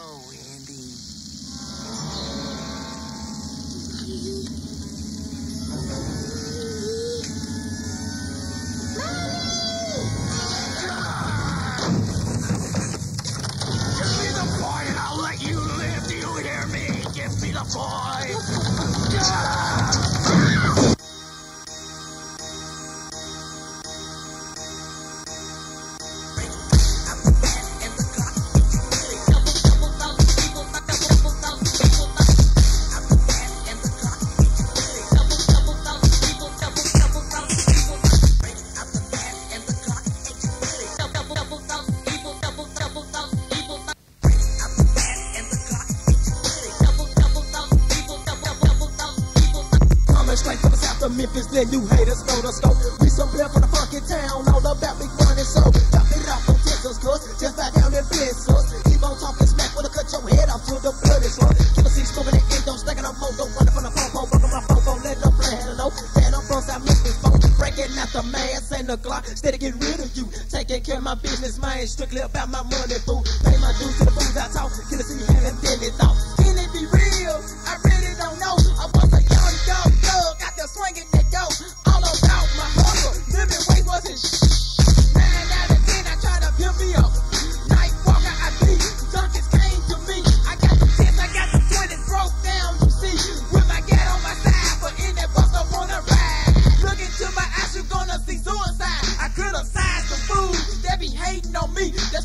Hello, Andy. Give me the boy and I'll let you live, do you hear me? Give me the boy straight from the south of Memphis, then you haters know the scope. We some beer for the fucking town, all about big money, so drop it off from Texas, cuz just back down in Blizzards. Keep on talking smack, wanna cut your head off till the blood is run. Keep a six smoking the endo, stacking up run running from the phone, phone, working my phone, phone, let the plan know. That I'm from South Memphis, phone, breaking out the mass and the Glock, steady get rid of you. Taking care of my business, man, strictly about my money, fool. Pay my dues to the fools I talk, get to see thoughts. Can it me.